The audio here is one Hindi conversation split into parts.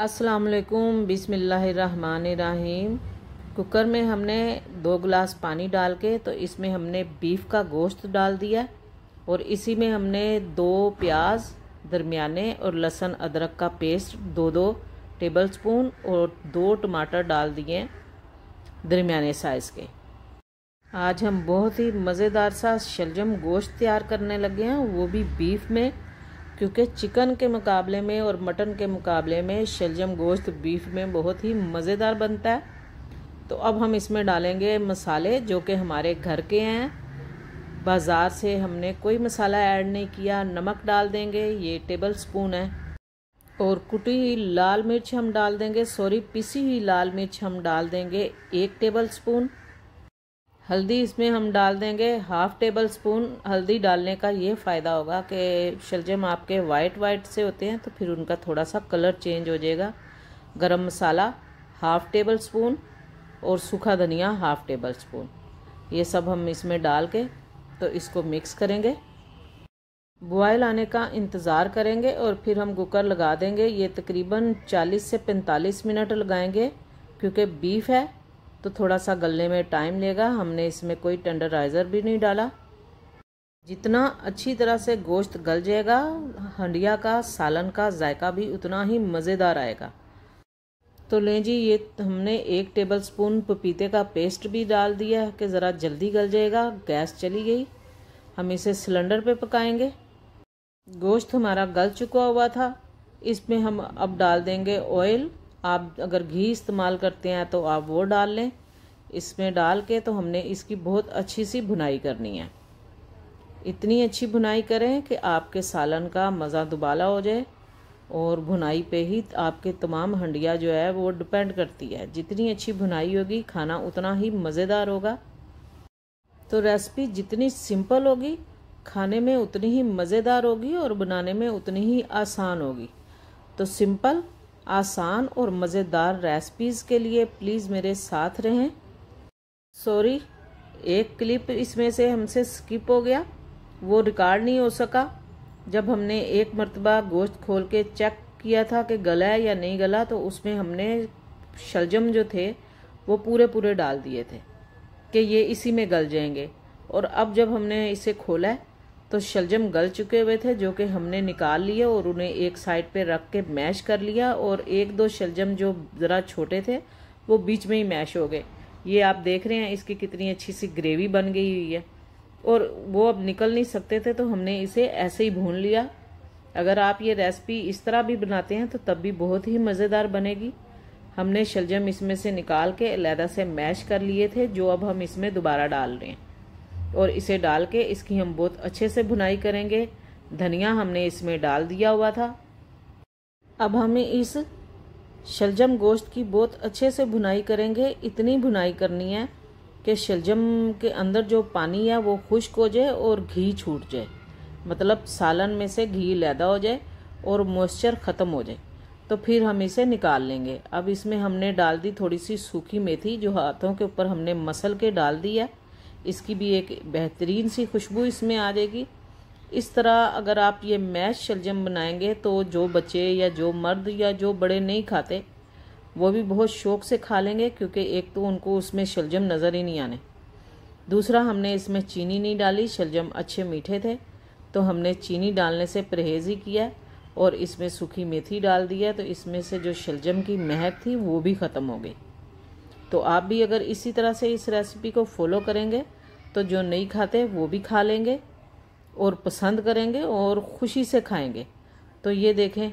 अस्सलाम वालेकुम बिस्मिल्लाहिर्रहमानिर्रहीम। कुकर में हमने दो गिलास पानी डाल के तो इसमें हमने बीफ का गोश्त डाल दिया और इसी में हमने दो प्याज दरमियाने और लहसुन अदरक का पेस्ट दो दो टेबल स्पून और दो टमाटर डाल दिए दरमियाने साइज़ के। आज हम बहुत ही मज़ेदार सा शलजम गोश्त तैयार करने लगे हैं। वो भी बीफ में। क्योंकि चिकन के मुकाबले में और मटन के मुकाबले में शलजम गोश्त बीफ में बहुत ही मज़ेदार बनता है। तो अब हम इसमें डालेंगे मसाले, जो कि हमारे घर के हैं। बाज़ार से हमने कोई मसाला ऐड नहीं किया, नमक डाल देंगे, ये टेबल स्पून है। और कुटी हुई लाल मिर्च हम डाल देंगे, सॉरी, पिसी हुई लाल मिर्च हम डाल देंगे, एक टेबल स्पून हल्दी इसमें हम डाल देंगे हाफ़ टेबल स्पून हल्दी डालने का ये फ़ायदा होगा कि शलजम आपके वाइट वाइट से होते हैं तो फिर उनका थोड़ा सा कलर चेंज हो जाएगा। गरम मसाला हाफ़ टेबल स्पून और सूखा धनिया हाफ़ टेबल स्पून ये सब हम इसमें डाल के तो इसको मिक्स करेंगे। बॉयल आने का इंतज़ार करेंगे और फिर हम कुकर लगा देंगे। ये तकरीबन 40 से 45 मिनट लगाएँगे, क्योंकि बीफ है। तो थोड़ा सा गलने में टाइम लेगा। हमने इसमें कोई टेंडराइज़र भी नहीं डाला। जितना अच्छी तरह से गोश्त गल जाएगा, हंडिया का, सालन का, जायका भी उतना ही मज़ेदार आएगा। तो लें जी, ये हमने एक टेबल स्पून पपीते का पेस्ट भी डाल दिया कि ज़रा जल्दी गल जाएगा। गैस चली गई। हम इसे सिलेंडर पे पकाएँगे। गोश्त हमारा गल चुका हुआ था। इसमें हम अब डाल देंगे ऑयल आप अगर घी इस्तेमाल करते हैं तो आप वो डाल लें। इसमें डाल के तो हमने इसकी बहुत अच्छी सी भुनाई करनी है। इतनी अच्छी भुनाई करें कि आपके सालन का मज़ा दुबाला हो जाए और भुनाई पे ही आपके तमाम हंडिया जो है वो डिपेंड करती है। जितनी अच्छी भुनाई होगी, खाना उतना ही मज़ेदार होगा। तो रेसिपी जितनी सिंपल होगी, खाने में उतनी ही मज़ेदार होगी और बनाने में उतनी ही आसान होगी। तो सिंपल आसान और मज़ेदार रेसिपीज़ के लिए प्लीज़ मेरे साथ रहें। सॉरी एक क्लिप इसमें से हमसे स्किप हो गया। वो रिकॉर्ड नहीं हो सका। जब हमने एक मरतबा गोश्त खोल के चेक किया था कि गला है या नहीं गला तो उसमें हमने शलजम जो थे, वो पूरे पूरे डाल दिए थे कि ये इसी में गल जाएँगे। और अब जब हमने इसे खोला है तो शलजम गल चुके हुए थे, जो कि हमने निकाल लिए और उन्हें एक साइड पे रख के मैश कर लिया और एक दो शलजम जो ज़रा छोटे थे, वो बीच में ही मैश हो गए। ये आप देख रहे हैं, इसकी कितनी अच्छी सी ग्रेवी बन गई हुई है। और वो अब निकल नहीं सकते थे तो हमने इसे ऐसे ही भून लिया। अगर आप ये रेसिपी इस तरह भी बनाते हैं तो तब भी बहुत ही मज़ेदार बनेगी। हमने शलजम इसमें से निकाल के अलहदा से मैश कर लिए थे, जो अब हम इसमें दोबारा डाल रहे हैं। और इसे डाल के इसकी हम बहुत अच्छे से भुनाई करेंगे। धनिया हमने इसमें डाल दिया हुआ था। अब हमें इस शलजम गोश्त की बहुत अच्छे से भुनाई करेंगे। इतनी भुनाई करनी है कि शलजम के अंदर जो पानी है वो खुश्क हो जाए और घी छूट जाए। मतलब सालन में से घी लैदा हो जाए और मॉइस्चर ख़त्म हो जाए। तो फिर हम इसे निकाल लेंगे। अब इसमें हमने डाल दी थोड़ी सी सूखी मेथी जो हाथों के ऊपर हमने मसल के डाल दी है। इसकी भी एक बेहतरीन सी खुशबू इसमें आ जाएगी। इस तरह अगर आप ये मैश शलजम बनाएँगे तो जो बच्चे या जो मर्द या जो बड़े नहीं खाते, वो भी बहुत शौक से खा लेंगे क्योंकि एक तो उनको उसमें शलजम नज़र ही नहीं आने। दूसरा, हमने इसमें चीनी नहीं डाली, शलजम अच्छे मीठे थे तो हमने चीनी डालने से परहेज ही किया और इसमें सूखी मेथी डाल दिया तो इसमें से जो शलजम की महक थी वो भी ख़त्म हो गई। तो आप भी अगर इसी तरह से इस रेसिपी को फॉलो करेंगे तो जो नहीं खाते वो भी खा लेंगे और पसंद करेंगे और खुशी से खाएँगे। तो ये देखें,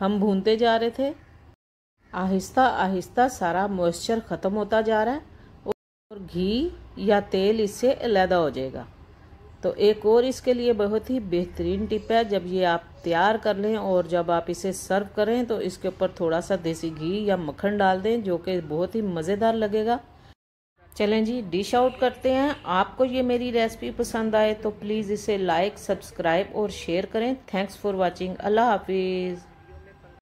हम भूनते जा रहे थे। आहिस्ता आहिस्ता सारा मॉइस्चर ख़त्म होता जा रहा है और घी या तेल इससे अलहदा हो जाएगा। तो एक और इसके लिए बहुत ही बेहतरीन टिप है, जब ये आप तैयार कर लें और जब आप इसे सर्व करें तो इसके ऊपर थोड़ा सा देसी घी या मक्खन डाल दें, जो कि बहुत ही मज़ेदार लगेगा। चलें जी, डिश आउट करते हैं। आपको ये मेरी रेसिपी पसंद आए तो प्लीज़ इसे लाइक, सब्सक्राइब और शेयर करें। Thanks for watching. अल्लाह हाफिज़।